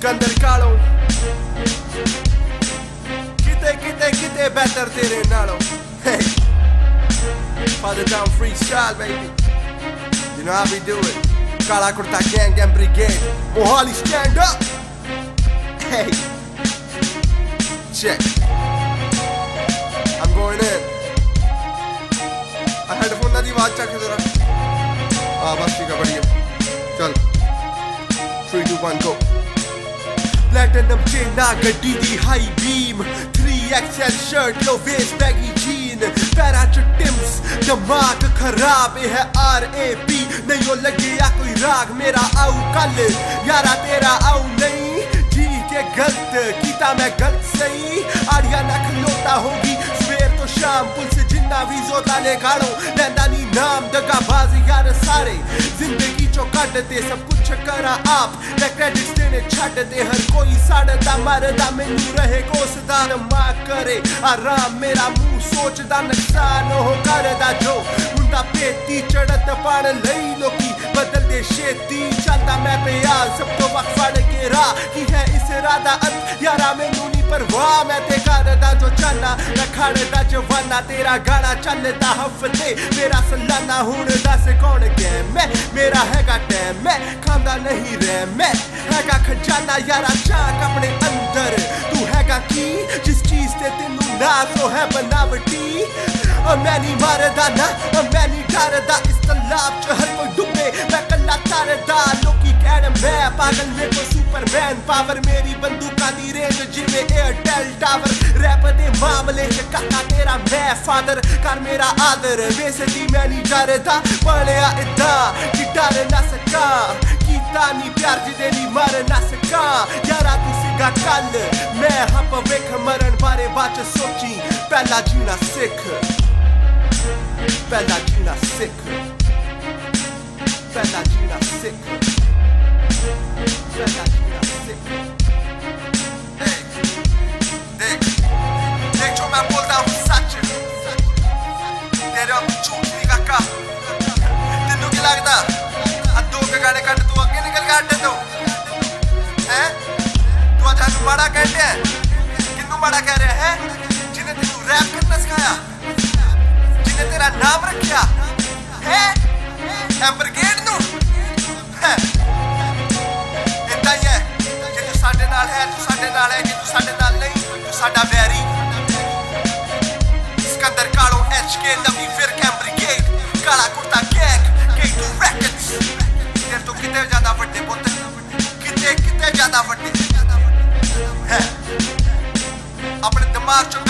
ਸਿਕੰਦਰ ਕਾਲੋ ਕਿਤੇ ਕਿਤੇ ਕਿਤੇ ਬੈਟਰ ਤੇਰੇ ਨਾਲੋਂ Father down free style baby You know how we do it ਕਾਲਾ ਕੁਰਤਾ gang gang brigade Mohali stand up Hey Check I'm going in ਆ ਹੈਡਫੋਨਾਂ ਦੀ ਆਵਾਜ਼ ਚੱਕ ਜ਼ਰਾ ਆ ਬਸ ਠੀਕ ਆ ਬੜੀਆ ਚੱਲ 3 2 1 go प्लेटिनम चेन ना गड्डी दी high beam three XL shirt low waist baggy jean parachute teams दिमाग खराब है आर ए पी नहीं हो लगे या कोई राग मेरा आऊ कल यारा तेरा आऊ नहीं जी के गलत कीता मैं गलत सही आड़िया ना खलोता होगी सवेर तो शाम पुल से जिन्ना भी जोता ले गाड़ो लैंदा नी नाम दगा बाजी यार सारे ज़िंदगी चो कट दे सब कुछ ਕਰਾਂ ਆਪ ਮੈਂ ਕ੍ਰੈਡਿਟਸ ਦੇਣੇ ਛੱਡਦੇ ਹਰ ਕੋਈ ਸਾੜਦਾ ਮਰਦਾ ਮੈਨੂੰ ਰਹੇ ਕੋਸਦਾ ਨਾ ਮਾ ਕਰੇ ਆਰਾਮ ਮੇਰਾ ਮੂੰਹ ਸੋਚਦਾ ਨੁਕਸਾਨ ਉਹ ਕਰਦਾ ਜੋ ਹੁੰਦਾ ਪੇਤੀ ਚੜਤ ਪੜ ਲਈ ਲੋਕੀ ਬਦਲਦੇ ਛੇਤੀ ਚੱਲਦਾ ਮੈਂ ਪਿਆਰ ਸਭ ਤੋਂ ਵਕ ਫੜ ਕੇ ਰਾਹ ਕੀ ਹੈ ਇਸ ਰਾਦਾ ਅੰਤ ਯਾਰਾ ਮੈਨੂੰ ਨਹੀਂ ਪਰਵਾਹ ਮੈਂ खड़ता जवाना तेरा गाना चलता हफ़्ते मेरा सलाना हूँ दस कौन कैम मैं मेरा हैगा टैम मैं खांदा नहीं रैम मैं हैगा खजाना यारा चाक अपने अंदर तू हैगा की जिस चीज़ ते तेनू ना तो है बनावटी और मैं नहीं मारदा ना और मैं नहीं डरदा इस तलाब च हर कोई डुबे मैं कला तारदा लोकी कहन मैं पागल मेरे को सुपरमैन पावर मेरी बंदूक दी रेंज जिवे एयरटेल टावर ਦੇ ਮਾਮਲੇ ਚ ਕਾਕਾ ਤੇਰਾ ਮੈਂ ਫਾਦਰ। ਕਰ ਮੇਰਾ ਆਦਰ ਵੇਸਦੀ ਮੈਂ ਨਹੀਂ ਡਰਦਾ ਪੜਿਆ ਇਦਾਂ ਕਿ ਡਰ ਨਾ ਸਕਾ ਕੀਤਾ ਨਹੀਂ ਪਿਆਰ ਜਿਹਦੇ ਨਹੀਂ ਮਰ ਨਾ ਸਕਾ ਯਾਰਾ ਤੂੰ ਸੀਗਾ ਕੱਲ, ਮੈਂ ਹਾਂ ਭਵਿੱਖ ਮਰਨ ਬਾਰੇ ਬਾਅਦ ਸੋਚੀ। ਪਹਿਲਾ ਜੀਣਾ ਸਿੱਖ। ਪਹਿਲਾ ਜੀਣਾ ਸਿੱਖ। ਪਹਿਲਾ ਜੀਣਾ ਸਿੱਖ। ਪਹਿਲਾ लगता अद्दू के गाने कट, तू अगे निकल के अड्डे तो। है? तू आज हमें माड़ा कह रहा है। किन्नू माड़ा कह रहा है जिन्हें तेन रैप करना सिखाया। जिन्हें तेरा नाम रखा है? ज़्यादा वे अपने दिमाग चो